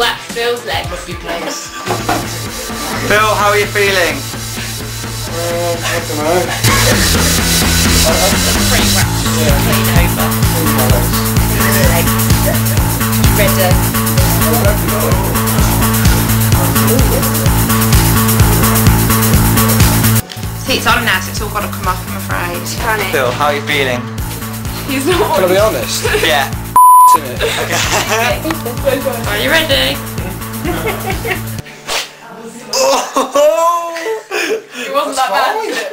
Bill's legs. Rugby players. Phil, how are you feeling? Uh, I don't know. Pretty rough. Clean over. Legs. Redder. See, it's on now, so it's all got to come off, I'm afraid. Phil, how are you feeling? He's not. Can I be honest? Yeah. Isn't it? Are you ready? oh! It wasn't that bad, was it?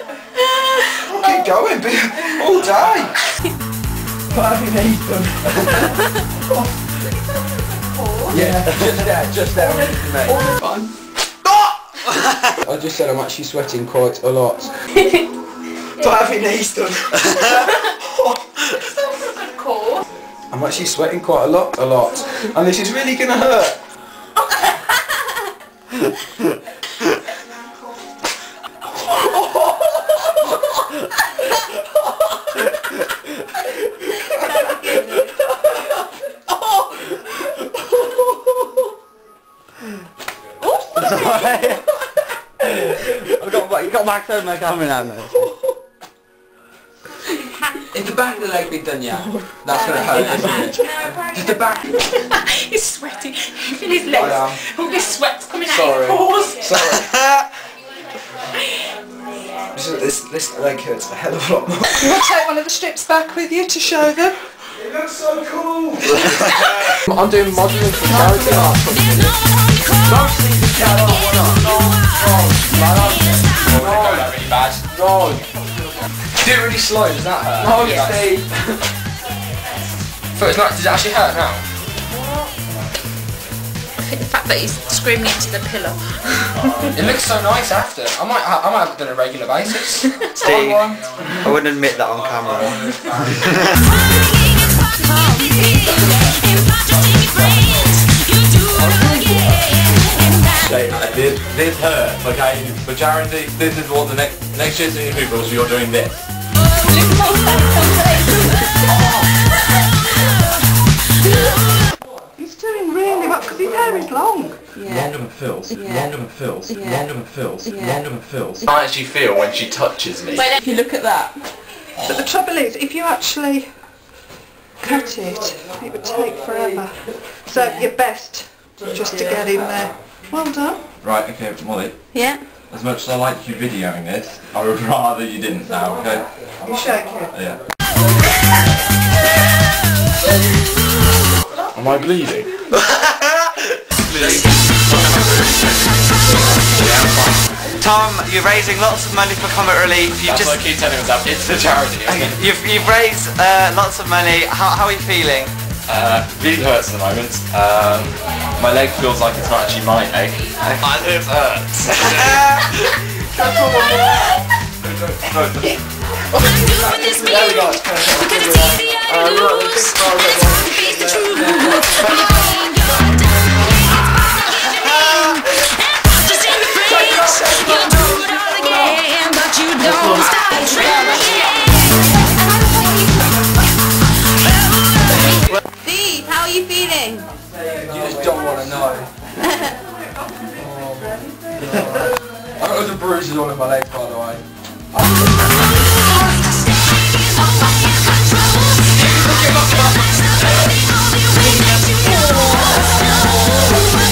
Keep going, be all day. What have you done? yeah, just there, just there, mate. I just said I'm actually sweating quite a lot. what have your knees done? Cool. I'm actually sweating quite a lot, a lot. And this is really gonna hurt. I've got, you got to my camera now, back of the leg been done yet, that's gonna hurt, isn't it? Just the back. He's sweating. Feel his I legs. All this sweat's coming out Sorry. his pores. Sorry. This, this, this leg hurts a hell of a lot more. You want to take one of the strips back with you to show them? It looks so cool! I'm doing modelling for charity art company. Don't see the cat on one up. No, no, no, no, really bad. no, Do it really slow, does that hurt? no, Yeah. Steve. But it's not, does it actually hurt now? I think the fact that he's screaming into the pillow. It looks so nice after. I might, I might have it on a regular basis. Steve, I wouldn't admit that on camera. Okay, uh, this, this hurts, okay? For charity, this is what the next next year's singing people, so you're doing this. He's doing really well because his hair is long. Longer than Phil's, longer than Phil's, longer than Phil's, longer than Phil's. How does she feel when she touches me? If you look at that. But the trouble is, if you actually cut it, it would take forever. So your best just to get in there. Well done. Right, okay, Molly. Yeah. As much as I like you videoing this, I would rather you didn't now, okay? You shake it. Yeah. Am I bleeding? Tom, you're raising lots of money for Comic Relief. You've That's just what I keep telling myself. It's a charity. isn't you've, you've raised uh, lots of money. How, how are you feeling? Uh, really hurts at the moment. Um, my leg feels like it's not actually my leg. And it hurts. There we go. Uh, I've got loads of bruises all in my legs, by the way.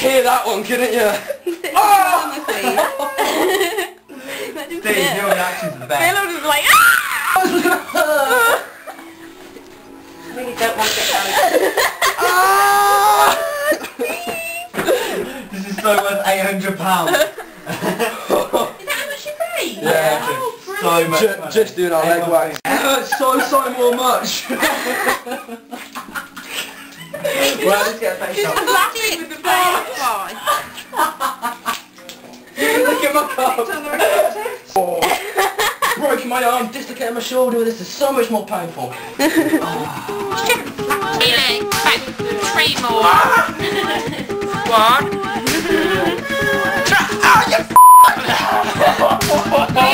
Hear that one, couldn't you? Steve, your reactions are the best. So much. Just, just doing our leg wax. It hurts so so more much. well, let's get a face Just shot. laughing with the face. Look at my calf. Oh. Broken my arm, dislocated my shoulder. This is so much more painful. Feeling. Back. Three more. Ah! One. Ah, These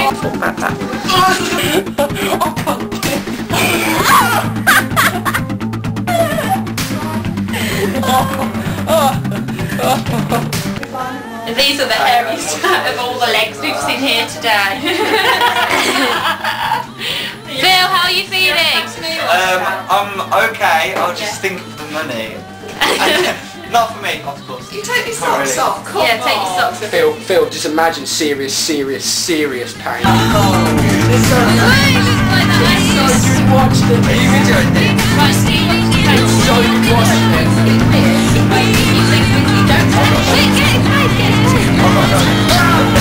are the hairiest of all the legs we've seen here today. Phil, how are you feeling? Um, I'm okay. I'll just think of the money. Not for me, of course. You take your Not really. off. Yeah, take your socks off. Phil, Phil, just imagine serious, serious, serious pain. Watch the Are you videoing this? Right, Steve, it's so good watching it. Don't touch it. Get it, guys,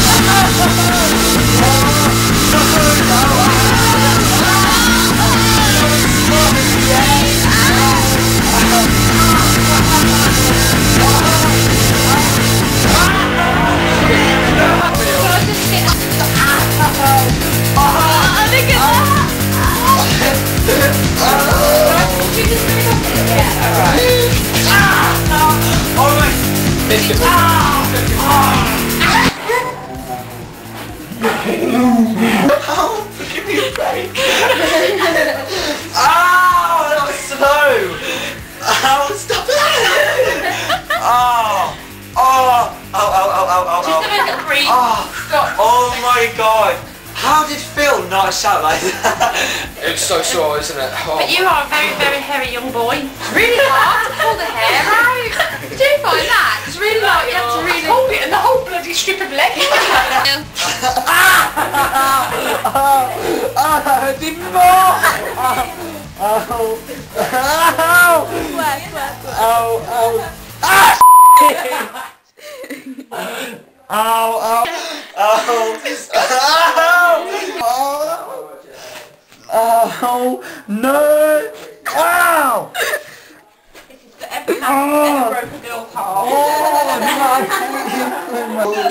get it. Give me a break. Ow, that was slow. Ow, stop it. Oh, oh, oh, oh, oh, oh, oh, oh. Oh, oh my god. How did Phil not shout like that? It's so sore, isn't it? Oh. But you are a very, very hairy young boy. It's really hard to pull the hair out. Do you find that? It's really like you have to really hold it and the whole bloody strip of leg.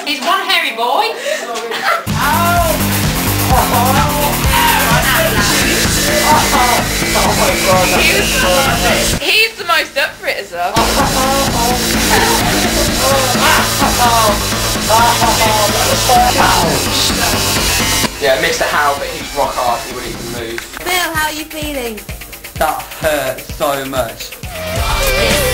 He's one hairy boy. oh. He's the most up for it as well. Yeah, Mr. Howe, but he's rock hard, he wouldn't even move. Phil, how are you feeling? That hurt so much. It's